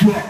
Fuck.